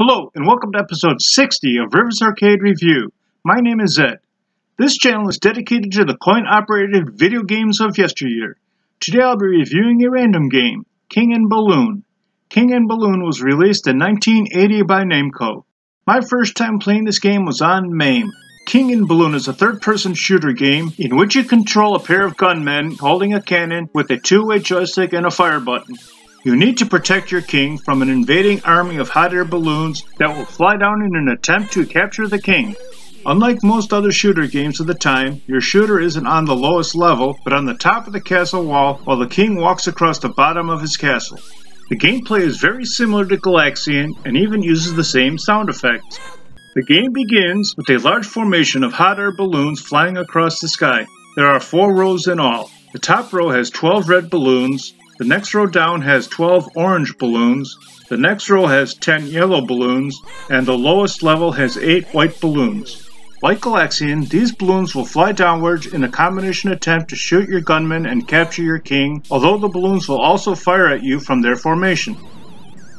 Hello, and welcome to episode 60 of Rivers Arcade Review. My name is Ed. This channel is dedicated to the coin operated video games of yesteryear. Today I'll be reviewing a random game, King and Balloon. King and Balloon was released in 1980 by Namco. My first time playing this game was on MAME. King and Balloon is a third person shooter game in which you control a pair of gunmen holding a cannon with a two way joystick and a fire button. You need to protect your king from an invading army of hot air balloons that will fly down in an attempt to capture the king. Unlike most other shooter games of the time, your shooter isn't on the lowest level, but on the top of the castle wall while the king walks across the bottom of his castle. The gameplay is very similar to Galaxian and even uses the same sound effects. The game begins with a large formation of hot air balloons flying across the sky. There are four rows in all. The top row has 12 red balloons, the next row down has 12 orange balloons, the next row has 10 yellow balloons, and the lowest level has 8 white balloons. Like Galaxian, these balloons will fly downwards in a combination attempt to shoot your gunman and capture your king, although the balloons will also fire at you from their formation.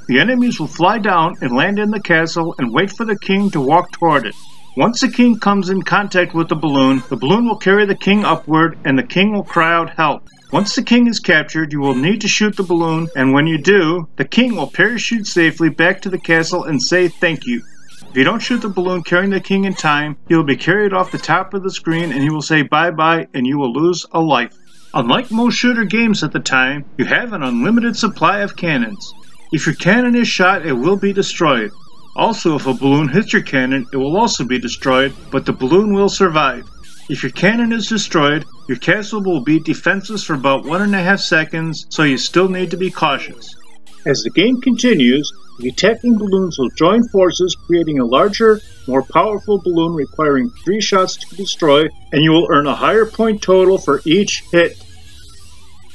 The enemies will fly down and land in the castle and wait for the king to walk toward it. Once the king comes in contact with the balloon, the balloon will carry the king upward and the king will cry out help. Once the king is captured, you will need to shoot the balloon, and when you do, the king will parachute safely back to the castle and say thank you. If you don't shoot the balloon carrying the king in time, he will be carried off the top of the screen and he will say bye bye and you will lose a life. Unlike most shooter games at the time, you have an unlimited supply of cannons. If your cannon is shot, it will be destroyed. Also, if a balloon hits your cannon, it will also be destroyed, but the balloon will survive. If your cannon is destroyed, your castle will be defenseless for about one and a half seconds, so you still need to be cautious. As the game continues, the attacking balloons will join forces, creating a larger, more powerful balloon requiring three shots to destroy, and you will earn a higher point total for each hit.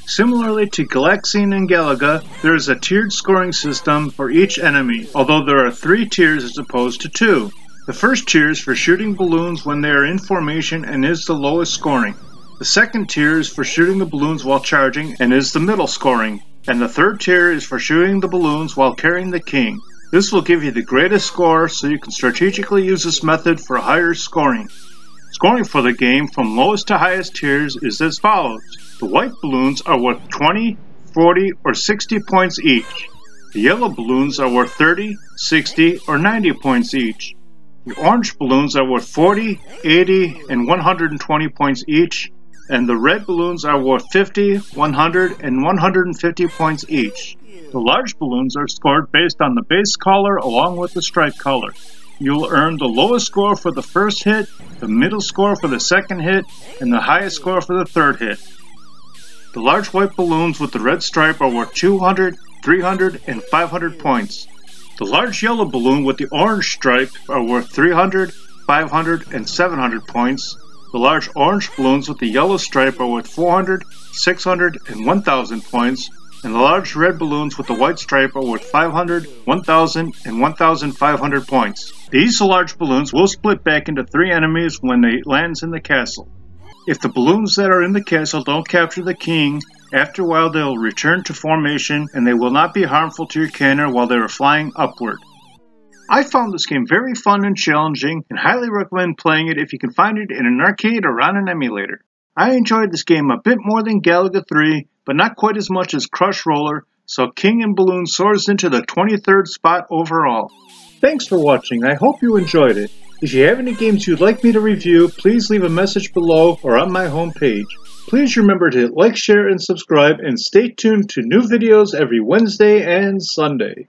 Similarly to Galaxian and Galaga, there is a tiered scoring system for each enemy, although there are three tiers as opposed to two. The first tier is for shooting balloons when they are in formation and is the lowest scoring. The second tier is for shooting the balloons while charging and is the middle scoring. And the third tier is for shooting the balloons while carrying the king. This will give you the greatest score so you can strategically use this method for higher scoring. Scoring for the game from lowest to highest tiers is as follows. The white balloons are worth 20, 40, or 60 points each. The yellow balloons are worth 30, 60, or 90 points each. The orange balloons are worth 40, 80, and 120 points each, and the red balloons are worth 50, 100, and 150 points each. The large balloons are scored based on the base color along with the stripe color. You'll earn the lowest score for the first hit, the middle score for the second hit, and the highest score for the third hit. The large white balloons with the red stripe are worth 200, 300, and 500 points. The large yellow balloon with the orange stripe are worth 300, 500, and 700 points. The large orange balloons with the yellow stripe are worth 400, 600, and 1000 points. And the large red balloons with the white stripe are worth 500, 1000, and 1500 points. These large balloons will split back into three enemies when they lands in the castle. If the balloons that are in the castle don't capture the king, after a while they will return to formation and they will not be harmful to your cannon while they are flying upward. I found this game very fun and challenging and highly recommend playing it if you can find it in an arcade or on an emulator. I enjoyed this game a bit more than Galaga 3, but not quite as much as Crush Roller, so King and Balloon soars into the 23rd spot overall. Thanks for watching, I hope you enjoyed it. If you have any games you'd like me to review, please leave a message below or on my homepage. Please remember to like, share, and subscribe, and stay tuned to new videos every Wednesday and Sunday.